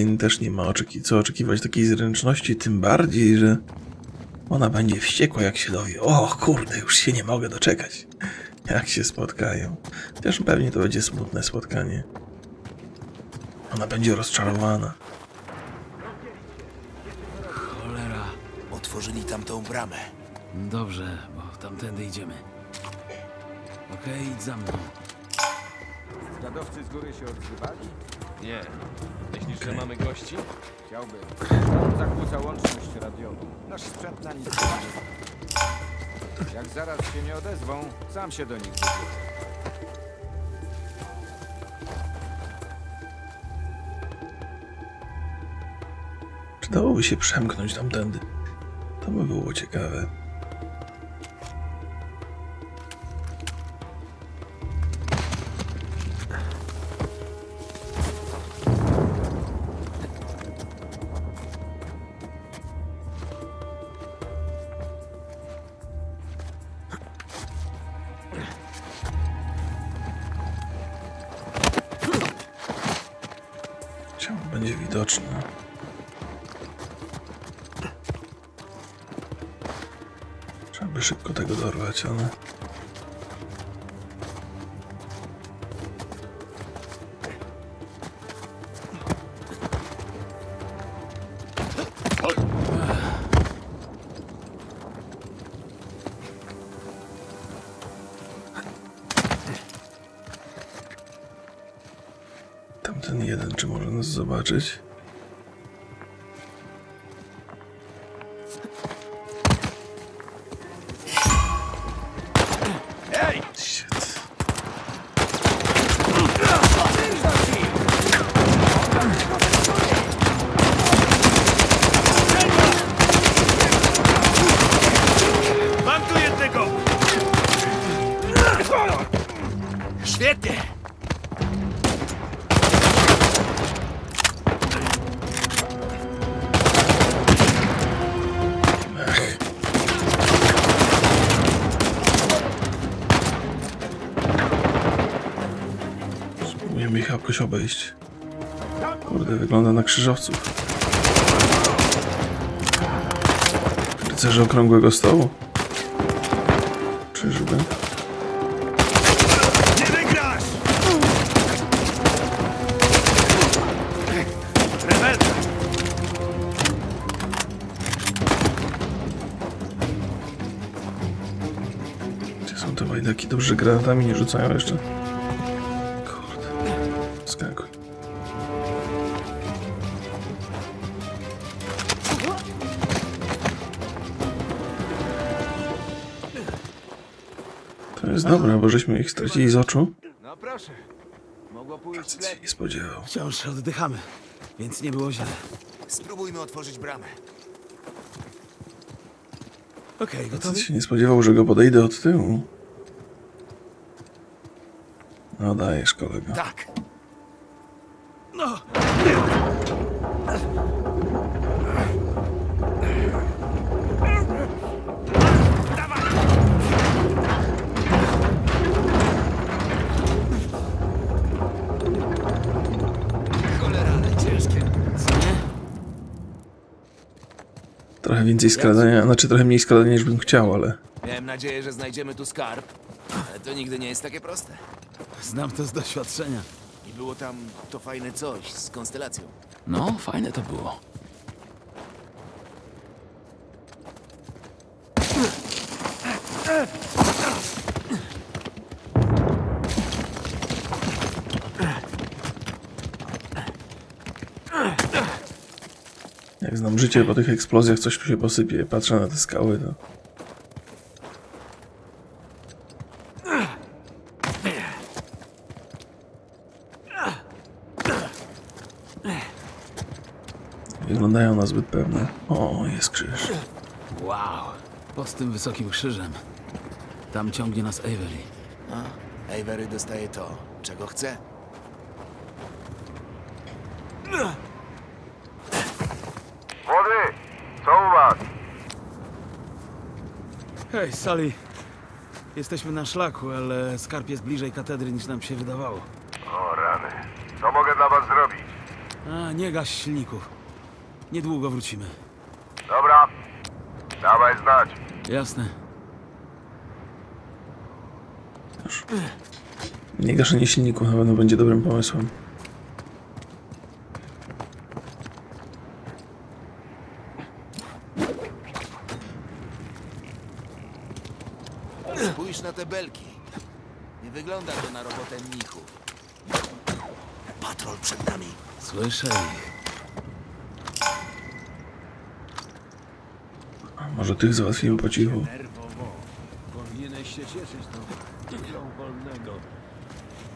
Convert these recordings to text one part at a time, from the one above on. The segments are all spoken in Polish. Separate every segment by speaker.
Speaker 1: Elaine też nie ma oczeki co oczekiwać takiej zręczności, tym bardziej, że ona będzie wściekła, jak się dowie. O kurde, już się nie mogę doczekać. Jak się spotkają. Chociaż pewnie to będzie smutne spotkanie. Ona będzie rozczarowana.
Speaker 2: Cholera.
Speaker 3: Otworzyli tamtą bramę.
Speaker 2: Dobrze, bo tamtędy idziemy. Okej, idź za mną.
Speaker 4: Zwiadowcy z góry się odzywali?
Speaker 5: Nie. Myślisz, że mamy gości?
Speaker 4: Chciałbym. Zakłóca łączność radiową. Nasz sprzęt na nic nie ma. Jak zaraz się nie odezwą, sam się do nich wybiorę.
Speaker 1: Czy dałoby się przemknąć tamtędy? To by było ciekawe. Ale... Tamten jeden, czy może nas zobaczyć? Obejść. Kurde, wygląda na krzyżowców. Rycerze okrągłego stołu? Czyżby? Gdzie są te wajdaki? Dobrze, granatami nie rzucają jeszcze. Dobre, bo żeśmy ich stracili z oczu.
Speaker 4: No proszę. Mogło pójść
Speaker 1: Facet się nie spodziewał.
Speaker 2: Wciąż oddychamy, więc nie było źle.
Speaker 3: Spróbujmy otworzyć bramę.
Speaker 2: Okej,
Speaker 1: Facet
Speaker 2: gotowy?
Speaker 1: się nie spodziewał, że go podejdę od tyłu. No dajesz, kolego.
Speaker 3: Tak.
Speaker 2: No!
Speaker 1: Trochę więcej skradania, znaczy trochę mniej skradania niż bym chciał, ale
Speaker 3: Miałem nadzieję, że znajdziemy tu skarb, ale to nigdy nie jest takie proste.
Speaker 2: Znam to z doświadczenia.
Speaker 3: I było tam to fajne coś z konstelacją.
Speaker 2: No, fajne to było.
Speaker 1: Życie po tych eksplozjach, coś tu się posypie. Patrzę na te skały, to... Wyglądają na zbyt pewne. O, jest krzyż.
Speaker 2: Wow, pod tym wysokim krzyżem. Tam ciągnie nas Avery.
Speaker 3: A, Avery dostaje to, czego chce.
Speaker 6: Młody, co u was?
Speaker 2: Hej, Sally. Jesteśmy na szlaku, ale skarb jest bliżej katedry niż nam się wydawało.
Speaker 6: O rany. Co mogę dla was zrobić?
Speaker 2: A, nie gaś silników. Niedługo wrócimy.
Speaker 6: Dobra. Dawaj znać.
Speaker 2: Jasne.
Speaker 1: Nie gaszenie silników na pewno będzie dobrym pomysłem.
Speaker 3: Spójrz na te belki. Nie wygląda to na robotę mnichów. Patrol przed nami.
Speaker 2: Słyszę ich.
Speaker 1: A może tych załatwimy po cichu.
Speaker 7: Nerwowo. Powinieneś się cieszyć tą chwilą wolnego.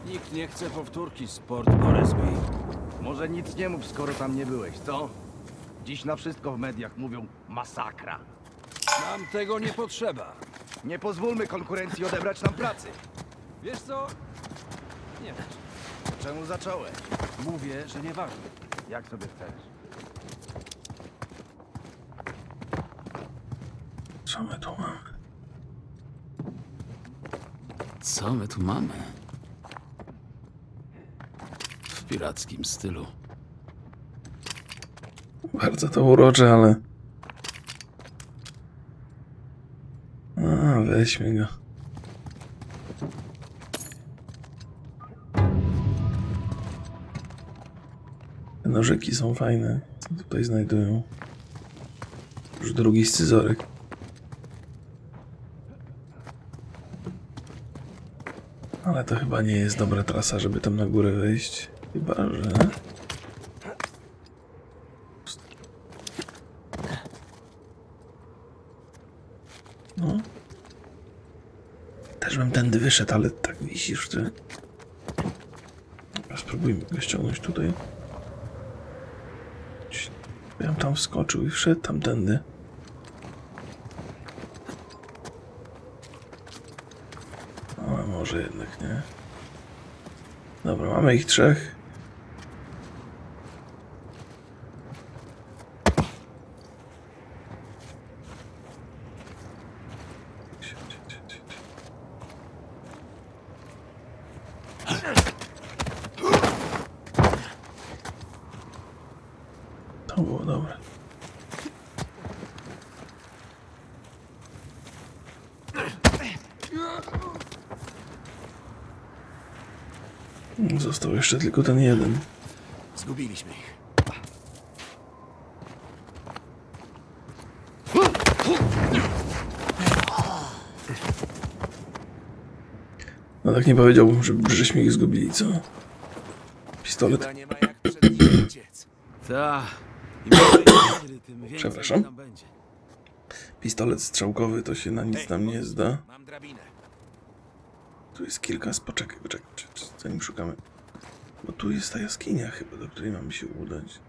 Speaker 7: Nikt nie chce powtórki z Port Moresby.
Speaker 8: Może nic nie mów, skoro tam nie byłeś, co? Dziś na wszystko w mediach mówią masakra.
Speaker 7: Nam tego nie potrzeba.
Speaker 8: Nie pozwólmy konkurencji odebrać nam pracy.
Speaker 7: Wiesz co? Nie wiem.
Speaker 8: Czemu zacząłeś?
Speaker 7: Mówię, że nieważne.
Speaker 8: Jak sobie chcesz?
Speaker 1: Co my tu mamy?
Speaker 2: Co my tu mamy? W pirackim stylu.
Speaker 1: Bardzo to urocze, ale... A, weźmy go. Te nożyki są fajne. Co tutaj znajdują? Już drugi scyzoryk. Ale to chyba nie jest dobra trasa, żeby tam na górę wejść. Chyba, że... No. Też bym tędy wyszedł, ale tak wisisz ty. Dobra, Spróbujmy go ściągnąć tutaj. Ja bym tam wskoczył i wszedł tamtędy. Ale może jednak nie. Dobra, mamy ich trzech. To było dobre. Został jeszcze tylko ten jeden.
Speaker 3: Zgubiliśmy ich.
Speaker 1: No tak nie powiedziałbym, że, żeśmy ich zgubili, co? Pistolet.
Speaker 3: Chyba nie ma jak przed nimi uciec.
Speaker 2: Ta.
Speaker 1: Przepraszam? Pistolet strzałkowy to się na nic nam nie zda.
Speaker 3: Mam drabinę.
Speaker 1: Tu jest kilka, poczekaj, poczekaj, czy- czy- zanim szukamy. Bo tu jest ta jaskinia chyba, do której mamy się udać.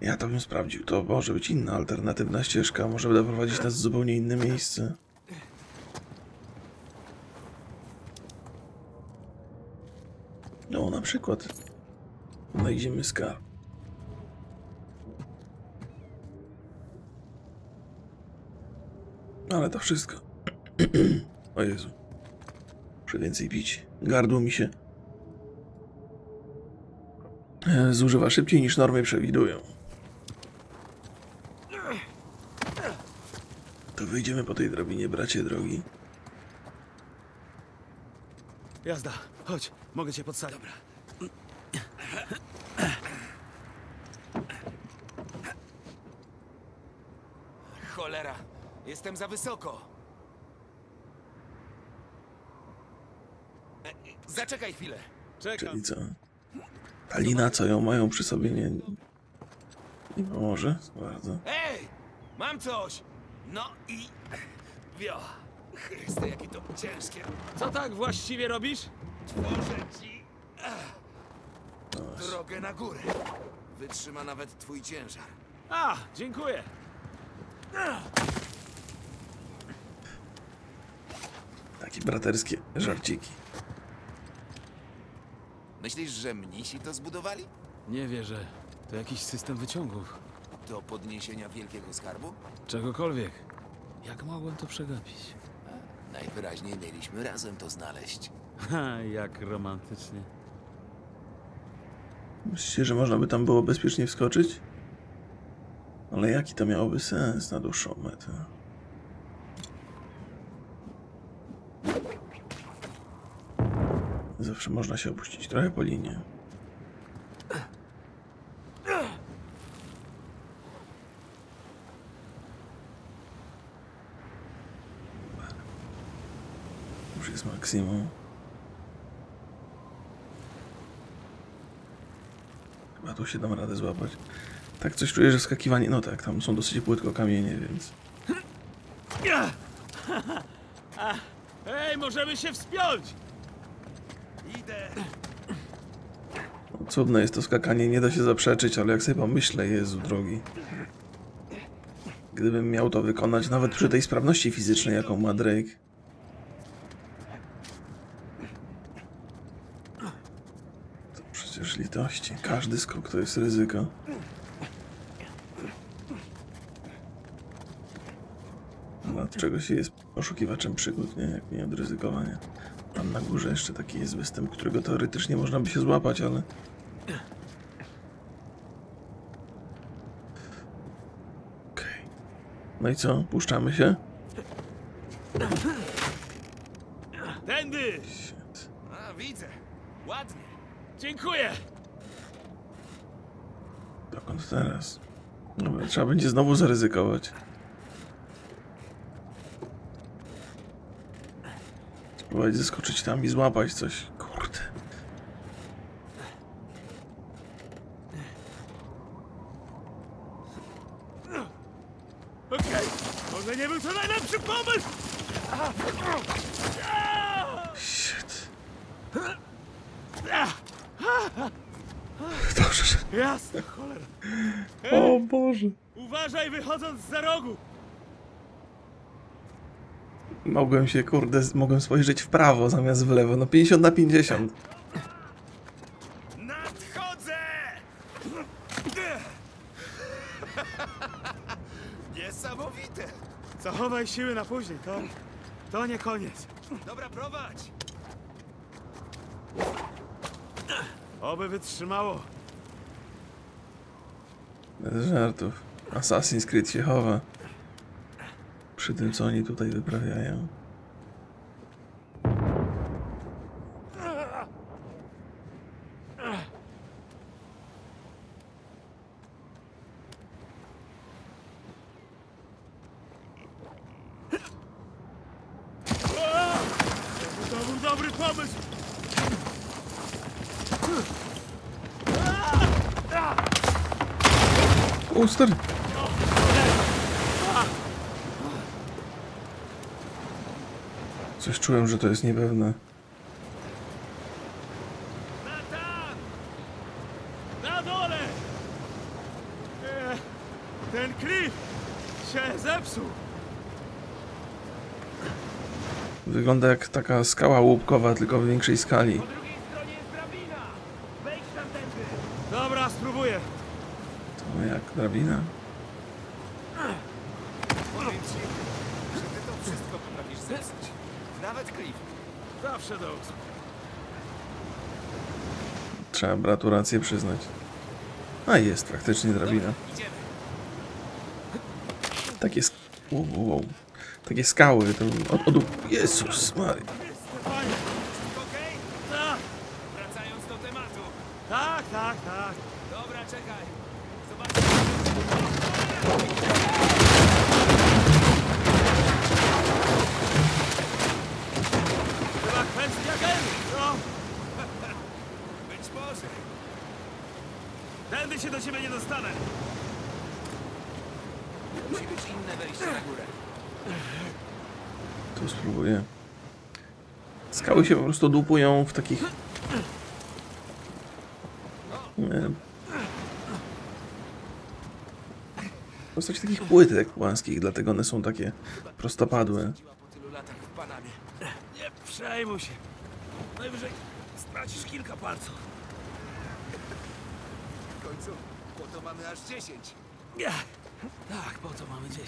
Speaker 1: Ja to bym sprawdził. To może być inna, alternatywna ścieżka. Może doprowadzić nas w zupełnie inne miejsce. No, na przykład znajdziemy skarb. Ale to wszystko. O Jezu. Muszę więcej pić. Gardło mi się zużywa szybciej niż normy przewidują. To wyjdziemy po tej drabinie, bracie drogi.
Speaker 2: Jazda. Chodź. Mogę cię podsadzić. Dobra.
Speaker 3: Cholera, jestem za wysoko. E, e, Zaczekaj chwilę.
Speaker 2: Czekam.
Speaker 1: Czyli co? Ta lina, co ją mają przy sobie, nie, nie pomoże bardzo.
Speaker 3: Ej, mam coś. No i... Wio. Chryste, jakie to ciężkie.
Speaker 2: Co tak właściwie robisz?
Speaker 3: Tworzę ci... ach, Drogę na górę. Wytrzyma nawet twój ciężar.
Speaker 2: A, dziękuję.
Speaker 1: Takie braterskie żarciki.
Speaker 3: Myślisz, że mnisi to zbudowali?
Speaker 2: Nie wierzę. To jakiś system wyciągów.
Speaker 3: Do podniesienia wielkiego skarbu?
Speaker 2: Czegokolwiek. Jak mogłem to przegapić?
Speaker 3: Najwyraźniej mieliśmy razem to znaleźć.
Speaker 2: Ha, jak romantycznie.
Speaker 1: Myślicie, że można by tam było bezpiecznie wskoczyć? Ale jaki to miałoby sens na dłuższą metę? Zawsze można się opuścić trochę po linie. Już jest maksimum. Chyba tu się dam radę złapać. Tak coś czuję, że skakiwanie... No tak, tam są dosyć płytko kamienie, więc...
Speaker 2: Ej, możemy się wspiąć!
Speaker 3: Idę!
Speaker 1: No, cudne jest to skakanie, nie da się zaprzeczyć, ale jak sobie pomyślę, Jezu drogi. Gdybym miał to wykonać nawet przy tej sprawności fizycznej, jaką ma Drake. To przecież litości. Każdy skok to jest ryzyko. Ale od czego się jest poszukiwaczem przygód, nie? Jak nie od ryzykowania. Tam na górze jeszcze taki jest występ, którego teoretycznie można by się złapać, ale... No i co? Puszczamy się?
Speaker 2: Tędy!
Speaker 1: Shit.
Speaker 3: A, widzę. Ładnie.
Speaker 2: Dziękuję!
Speaker 1: Dokąd teraz? Dobra, trzeba będzie znowu zaryzykować. Spróbować zeskoczyć tam i złapać coś. Kurde.
Speaker 2: Okej, może nie pomysł!
Speaker 1: Shit. Dobrze, że...
Speaker 2: Jasne, cholera.
Speaker 1: O Boże.
Speaker 2: Uważaj wychodząc za rogu!
Speaker 1: Mogłem się, kurde, mogłem spojrzeć w prawo zamiast w lewo. No 50 na 50.
Speaker 2: siły na później, to... To nie koniec.
Speaker 3: Dobra, prowadź!
Speaker 2: Oby wytrzymało.
Speaker 1: Bez żartów. Assassin's Creed się chowa. Przy tym, co oni tutaj wyprawiają.
Speaker 2: To był dobry pomysł!
Speaker 1: O, stary! Że to jest niepewne.
Speaker 2: Nathan! Na dole! E, ten klif się zepsuł.
Speaker 1: Wygląda jak taka skała łupkowa, tylko w większej skali.
Speaker 2: Dobra, spróbuję.
Speaker 1: To jak drabina?
Speaker 3: Powiem ci, że ty to wszystko potrafisz zepsuć. Nawet Cliff.
Speaker 2: Zawsze do.
Speaker 1: Trzeba bratu rację przyznać. A jest faktycznie drabina.
Speaker 3: Idziemy.
Speaker 1: Takie sk... wow, wow, wow. Takie skały, to od... Jezus Maria.
Speaker 2: Stefanie!
Speaker 3: Okej?
Speaker 2: Tak,
Speaker 3: Wracając do tematu.
Speaker 2: tak, tak, tak.
Speaker 3: Dobra, czekaj. Zobacz.
Speaker 2: Chyba kwestia genu, no.
Speaker 3: Być może.
Speaker 2: Tędy się do ciebie nie dostanę.
Speaker 3: Musi być inne wejście na górę.
Speaker 1: Tu spróbuję. Skały się po prostu dupują w takich... W postaci takich płytek płaskich, dlatego one są takie prostopadłe.
Speaker 3: Chodziła po tylu latach w Panamie.
Speaker 2: Nie przejmuj się. Najwyżej stracisz kilka palców.
Speaker 3: W końcu, po to mamy aż 10.
Speaker 2: Nie. Tak, po to mamy 10.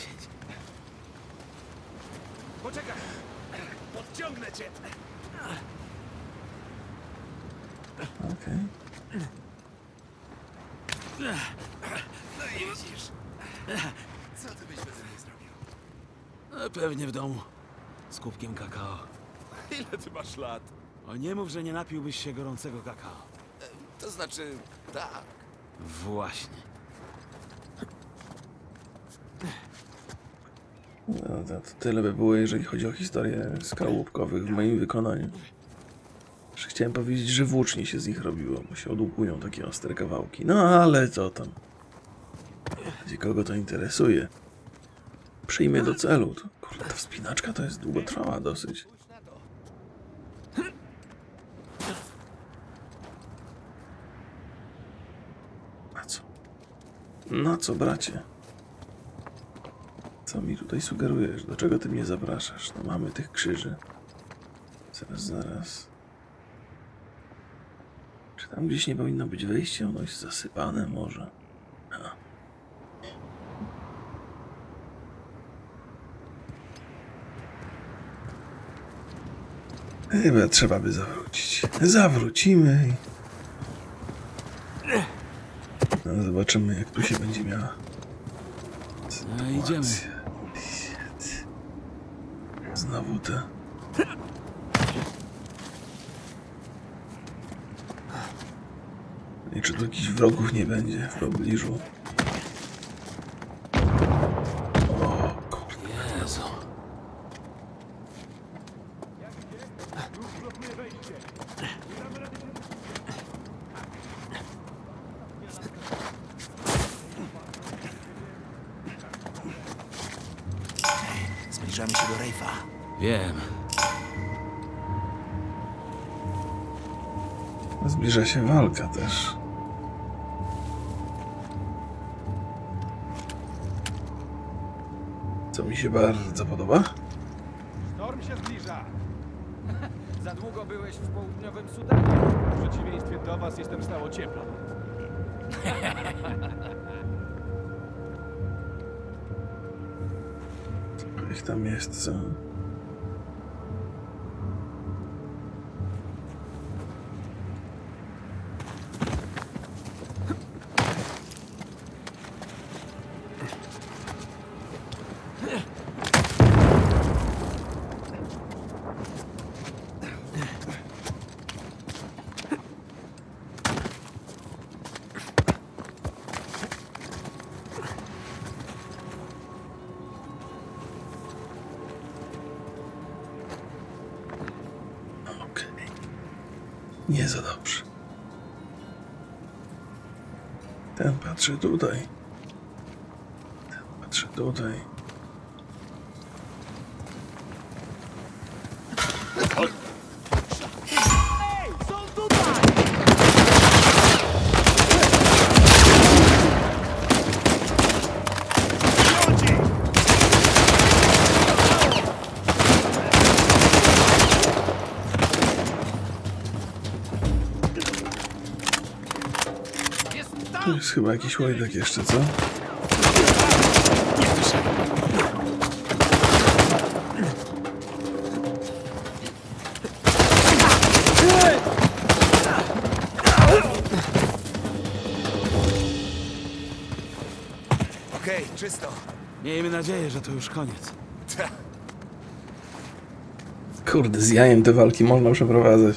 Speaker 3: Poczekaj. Podciągnę cię.
Speaker 1: Okej.
Speaker 3: No i widzisz. Co ty byś bez mnie zrobił?
Speaker 2: E, Pewnie w domu. Z kubkiem kakao.
Speaker 3: Ile ty masz lat?
Speaker 2: O, nie mów, że nie napiłbyś się gorącego kakao.
Speaker 3: To znaczy, tak.
Speaker 2: Właśnie.
Speaker 1: No, to, to tyle by było, jeżeli chodzi o historię skałupkowych w moim wykonaniu. Jeszcze chciałem powiedzieć, że włócznie się z nich robiło, bo się odłukują takie ostre kawałki. No ale co tam? Gdzie kogo to interesuje? Przyjmie do celu. To, kurde, ta wspinaczka to jest długotrwała dosyć. Na co? Na co, bracie? Co mi tutaj sugerujesz? Do czego ty mnie zapraszasz? No mamy tych krzyży. Zaraz, zaraz. Czy tam gdzieś nie powinno być wejście? Ono jest zasypane może. A. Chyba trzeba by zawrócić. Zawrócimy i... No, zobaczymy jak tu się będzie miała
Speaker 2: No, idziemy.
Speaker 1: Znowu te. I czy tu jakichś wrogów nie będzie w pobliżu?
Speaker 3: Się
Speaker 1: bardzo podoba?
Speaker 4: Storm się zbliża. Za długo byłeś w południowym Sudanie. W przeciwieństwie do was jestem stało ciepło.
Speaker 1: Ich tam jest, co? Patrzy tutaj. Ten patrzy tutaj. Tu jest chyba jakiś łajdak jeszcze, co?
Speaker 3: Okej, czysto.
Speaker 2: Miejmy nadzieję, że to już koniec.
Speaker 1: Kurde, z jajem te walki można przeprowadzać.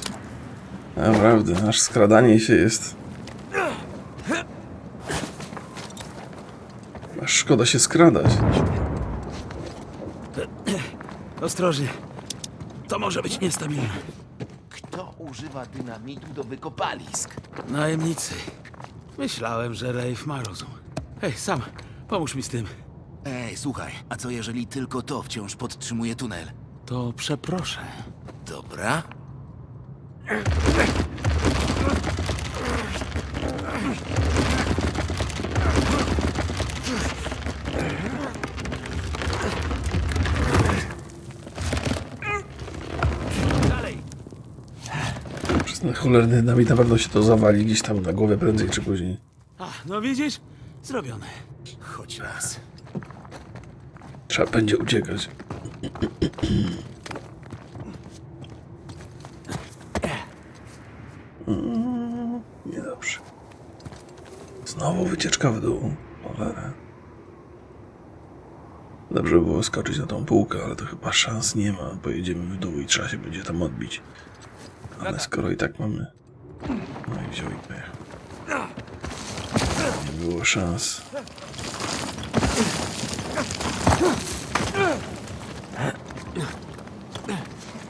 Speaker 1: Naprawdę, aż skradanie się jest. Szkoda się skradać.
Speaker 2: Ostrożnie. To może być niestabilne.
Speaker 3: Kto używa dynamitu do wykopalisk?
Speaker 2: Najemnicy. Myślałem, że Rafe ma rozum. Hej, sam, pomóż mi z tym.
Speaker 3: Ej, słuchaj, a co jeżeli tylko to wciąż podtrzymuje tunel?
Speaker 2: To przeproszę.
Speaker 3: Dobra.
Speaker 1: Cholerny dynamit na pewno się to zawali gdzieś tam na głowę prędzej czy później.
Speaker 2: A, no widzisz? Zrobione.
Speaker 3: Chodź raz.
Speaker 1: Trzeba będzie uciekać. Mm, Niedobrze. Znowu wycieczka w dół. Cholera. Dobrze by było skoczyć na tą półkę, ale to chyba szans nie ma. Pojedziemy w dół i trzeba się będzie tam odbić. Ale skoro i tak mamy... No i wziął i pojechał. Nie było szans.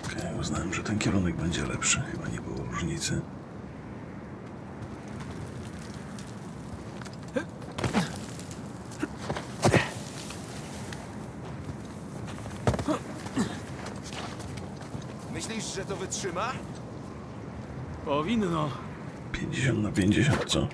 Speaker 1: Okej, uznałem, że ten kierunek będzie lepszy. Chyba nie było różnicy.
Speaker 3: Myślisz, że to wytrzyma?
Speaker 2: Powinno.
Speaker 1: 50 na 50, co?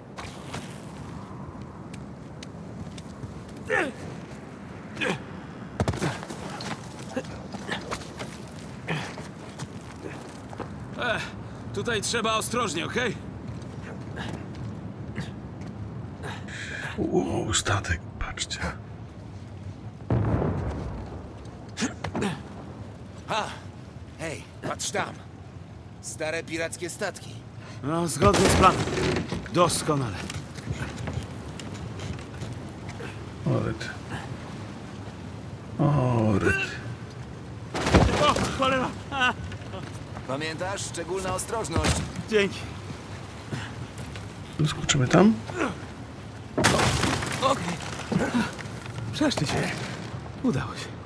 Speaker 2: Tutaj trzeba ostrożnie, okej?
Speaker 1: Wow, statek, patrzcie.
Speaker 3: Ha! Hej, patrz tam! Stare pirackie statki.
Speaker 2: No, zgodnie z planem. Doskonale.
Speaker 1: O, ryt. O,
Speaker 2: cholera!
Speaker 3: Pamiętasz? Szczególna ostrożność.
Speaker 2: Dzięki.
Speaker 1: Skoczymy tam?
Speaker 2: Okej. Przeszli się. Udało się.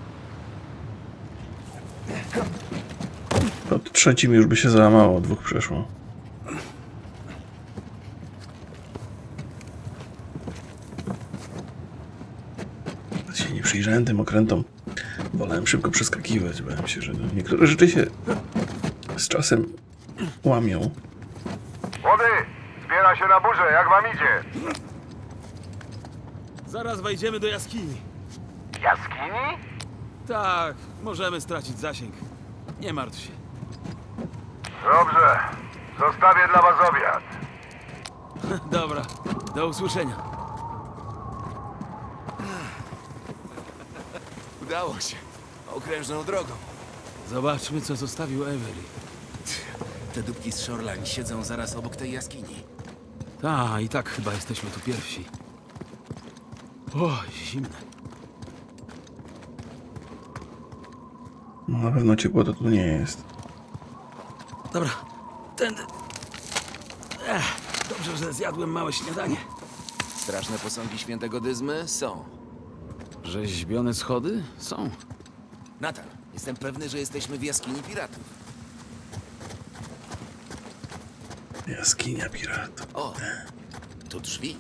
Speaker 1: Trzecim już by się załamało, dwóch przeszło. Ja się nie przyjrzałem tym okrętom. Wolałem szybko przeskakiwać. Bałem się, że niektóre rzeczy się z czasem łamią.
Speaker 6: Młody, zbiera się na burzę, jak wam idzie?
Speaker 2: Zaraz wejdziemy do jaskini.
Speaker 6: Jaskini?
Speaker 2: Tak, możemy stracić zasięg. Nie martw się.
Speaker 6: Dobrze, zostawię dla was obiad.
Speaker 2: Dobra, do usłyszenia.
Speaker 3: Udało się. Okrężną drogą.
Speaker 2: Zobaczmy, co zostawił Avery.
Speaker 3: Te dupki z Shoreline siedzą zaraz obok tej jaskini.
Speaker 2: Ta, i tak chyba jesteśmy tu pierwsi. O, zimne.
Speaker 1: No, na pewno ciepło to tu nie jest.
Speaker 2: Dobra, tędy. Ech, dobrze, że zjadłem małe śniadanie.
Speaker 3: Straszne posągi świętego Dyzmy są.
Speaker 2: Rzeźbione schody? Są.
Speaker 3: Nathan, jestem pewny, że jesteśmy w jaskini piratów.
Speaker 1: Jaskinia piratów.
Speaker 3: O, tu drzwi.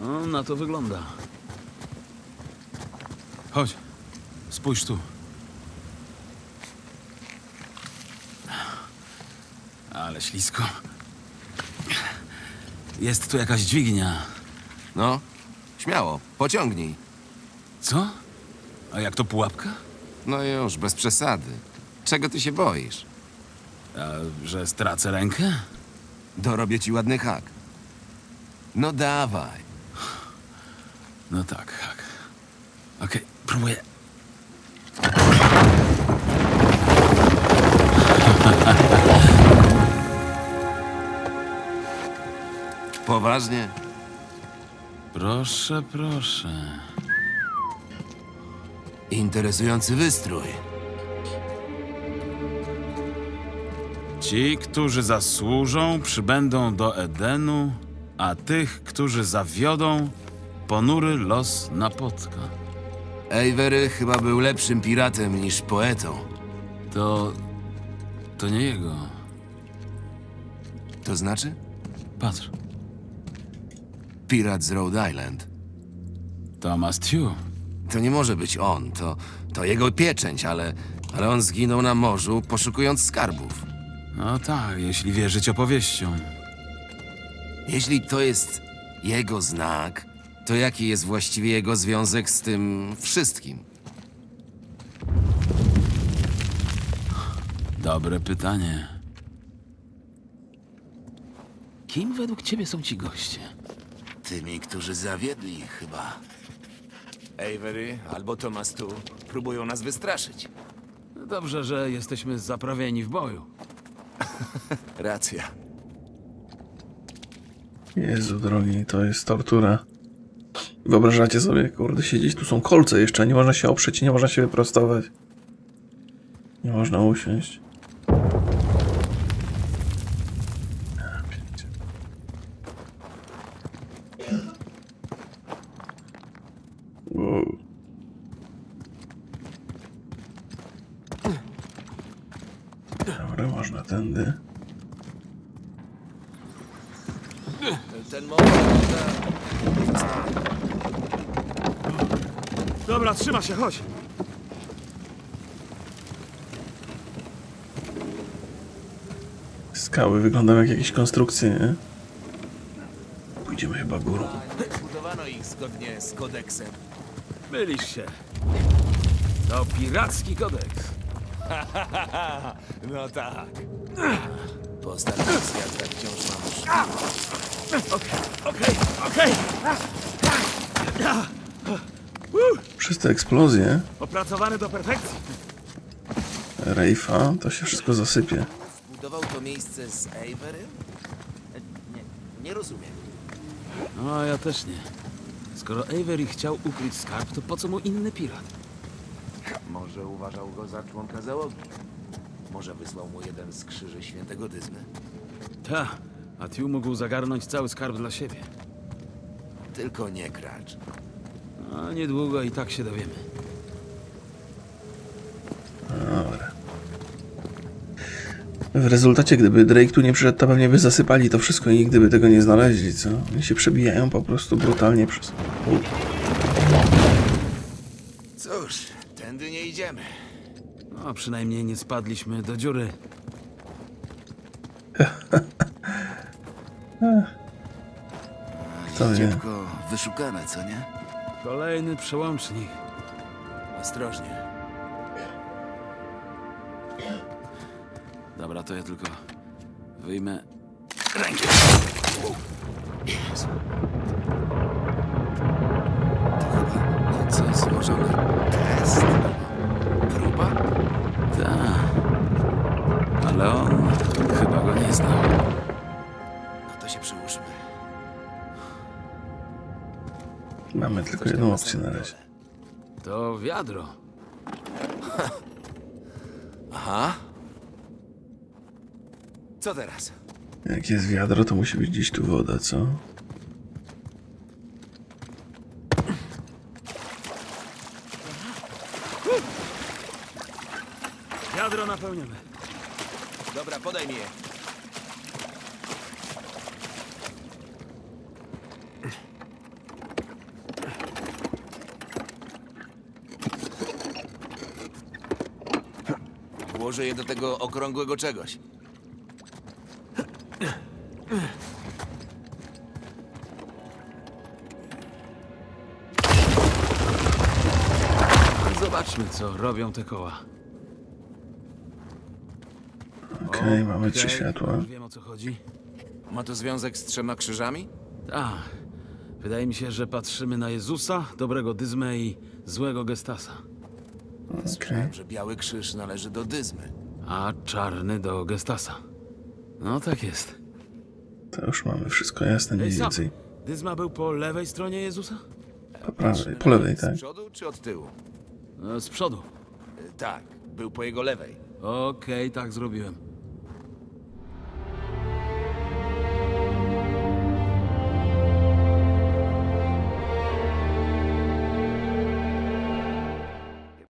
Speaker 2: No, na to wygląda. Chodź, spójrz tu. Ale ślisko. Jest tu jakaś dźwignia.
Speaker 3: No, śmiało, pociągnij.
Speaker 2: Co? A jak to pułapka?
Speaker 3: No już, bez przesady. Czego ty się boisz?
Speaker 2: A, że stracę rękę?
Speaker 3: Dorobię ci ładny hak. No dawaj.
Speaker 2: No tak, tak. Okej, próbuję.
Speaker 3: Poważnie?
Speaker 2: Proszę, proszę.
Speaker 3: Interesujący wystrój.
Speaker 2: Ci, którzy zasłużą, przybędą do Edenu, a tych, którzy zawiodą, ponury los napotka.
Speaker 3: Avery chyba był lepszym piratem niż poetą.
Speaker 2: To. to nie jego.
Speaker 3: To znaczy?
Speaker 2: Patrz,
Speaker 3: Pirat z Rhode Island.
Speaker 2: Thomas Tew.
Speaker 3: To nie może być on, to, to jego pieczęć, ale, ale on zginął na morzu, poszukując skarbów.
Speaker 2: No tak, jeśli wierzyć opowieściom.
Speaker 3: Jeśli to jest jego znak, to jaki jest właściwie jego związek z tym wszystkim?
Speaker 2: Dobre pytanie. Kim według ciebie są ci goście?
Speaker 3: Tymi, którzy zawiedli chyba. Avery albo Thomas tu próbują nas wystraszyć.
Speaker 2: Dobrze, że jesteśmy zaprawieni w boju.
Speaker 3: Racja.
Speaker 1: Jezu drogi, to jest tortura. Wyobrażacie sobie, kurde, siedzieć, tu są kolce jeszcze, nie można się oprzeć, nie można się wyprostować. Nie można usiąść. Ja pierdzie- Wow. Dobra, można tędy.
Speaker 3: Ten moment...
Speaker 2: Dobra, trzyma się, chodź.
Speaker 1: Skały wyglądają jak jakieś konstrukcje, nie? Pójdziemy chyba górą.
Speaker 3: Budowano ich zgodnie z kodeksem.
Speaker 2: Mylisz się. To piracki kodeks.
Speaker 3: No tak. Po stabilizacji wciąż mam.
Speaker 1: Przez te eksplozje
Speaker 2: Opracowany do perfekcji.
Speaker 1: Rejfa to się wszystko zasypie.
Speaker 3: Budował to miejsce z Averem? Nie, nie rozumiem.
Speaker 2: No, ja też nie. Skoro Avery chciał ukryć skarb, to po co mu inny pirat?
Speaker 3: Może uważał go za członka załogi. Może wysłał mu jeden z krzyży świętego Dyzmy.
Speaker 2: Ta, a Tiu mógł zagarnąć cały skarb dla siebie.
Speaker 3: Tylko nie kracz.
Speaker 2: A niedługo i tak się dowiemy.
Speaker 1: Dobra. W rezultacie, gdyby Drake tu nie przyszedł, to pewnie by zasypali to wszystko i nigdy by tego nie znaleźli, co? Oni się przebijają po prostu brutalnie przez... U,
Speaker 3: Cóż, tędy nie idziemy.
Speaker 2: No, a przynajmniej nie spadliśmy do dziury.
Speaker 1: Wie?
Speaker 3: Tylko wyszukane, co nie?
Speaker 2: Kolejny przełącznik.
Speaker 3: Ostrożnie.
Speaker 2: Dobra, to ja tylko wyjmę
Speaker 3: Rękę. Jezu.
Speaker 1: Mamy tylko jedną opcję na razie.
Speaker 2: To wiadro.
Speaker 3: Aha. Co teraz?
Speaker 1: Jak jest wiadro, to musi być gdzieś tu woda, co?
Speaker 2: Wiadro napełnione.
Speaker 3: Dobra, podaj mi je. Włożę je do tego okrągłego czegoś.
Speaker 2: Zobaczmy, co robią te koła.
Speaker 1: Okej, mamy trzy
Speaker 2: Okej,
Speaker 1: światła.
Speaker 2: Już wiem o co chodzi.
Speaker 3: Ma to związek z trzema krzyżami?
Speaker 2: Tak. Wydaje mi się, że patrzymy na Jezusa, dobrego Dyzmę i złego Gestasa.
Speaker 3: Słyszałem, że biały krzyż należy do Dyzmy.
Speaker 2: A czarny do Gestasa. No tak jest.
Speaker 1: To już mamy wszystko jasne mniej
Speaker 2: Ej, Sam,
Speaker 1: więcej.
Speaker 2: Dyzma był po lewej stronie Jezusa?
Speaker 1: Po prawej, po lewej, tak.
Speaker 3: Z przodu czy od tyłu?
Speaker 2: No, z przodu.
Speaker 3: Y, Tak, był po jego lewej.
Speaker 2: Okej, tak zrobiłem.